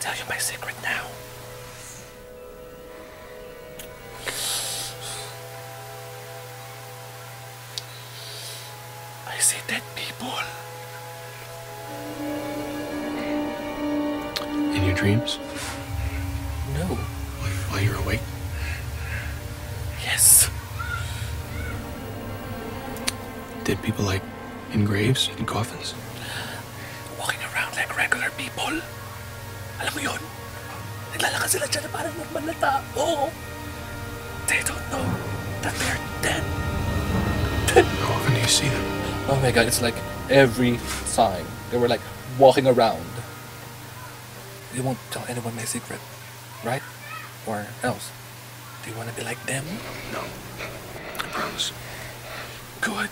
gonna tell you my secret now. I see dead people. In your dreams? No. While you're awake? Yes. Dead people like in graves, in coffins? Walking around like regular people. Alam mo yun? Naglalakad sila dyan na parang normal na tao. They don't know that they're dead. How often do you see them? Oh my god, it's like every time. They were like walking around. You won't tell anyone my secret, right? Or else. Do you want to be like them? No. I promise. Good.